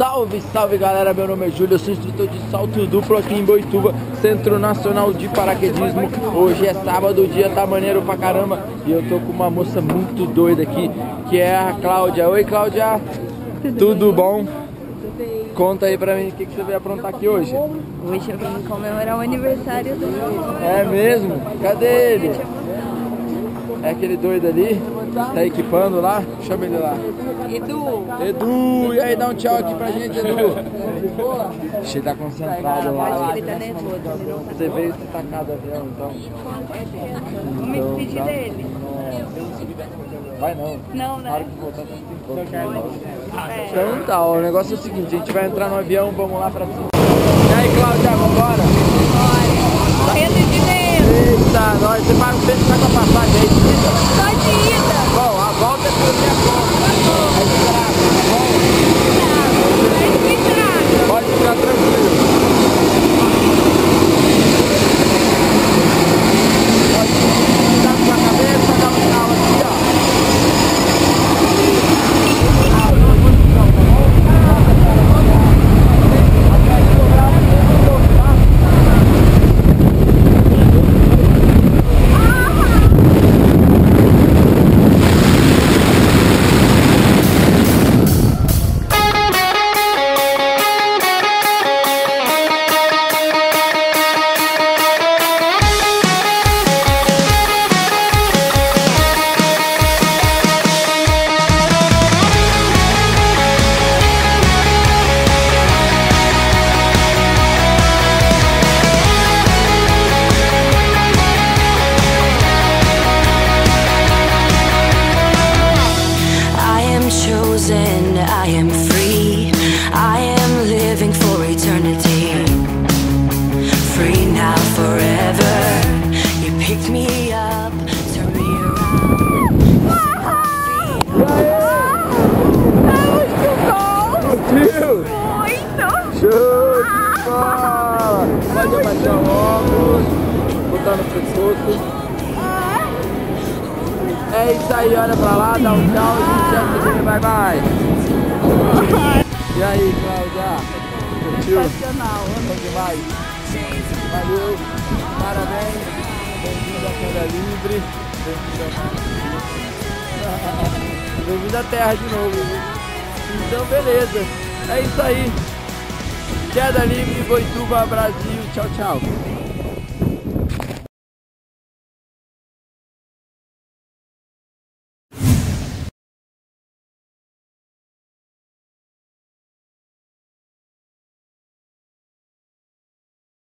Salve, salve galera, meu nome é Júlio, eu sou instrutor de salto duplo aqui em Boituva, Centro Nacional de Paraquedismo. Hoje é sábado, o dia tá maneiro pra caramba e eu tô com uma moça muito doida aqui, que é a Cláudia. Oi Cláudia, tudo, tudo bom? Conta aí pra mim o que, que você veio aprontar aqui hoje. Hoje eu vim comemorar o aniversário dele. É mesmo? Cadê ele? É aquele doido ali? Tá equipando lá? Chama ele lá. Edu. Edu, e aí dá um tchau aqui pra gente, Edu. Você tá concentrado lá. Ele tá nervoso. Você veio se tacar do avião, então. Me despedir dele. Vai não. Não, né? que voltar, tem que. É. Então tá, ó, o negócio é o seguinte, a gente vai entrar no avião, vamos lá pra cima. E aí, Cláudia, vambora? De medo. Eita, nós, você paga o preço tá com a passagem aí, Bola! Pode abaixar o óculos, botar no pescoço. É isso aí, olha pra lá, dá um tchau, a gente já vai. E aí, Cláudia? Curtiu? Sensacional. Bom demais. Valeu, parabéns, bem-vindo à Queda Livre, bem-vindo à Terra de novo. Então, beleza, é isso aí. Queda Livre, Boituva, Brasil, tchau, tchau.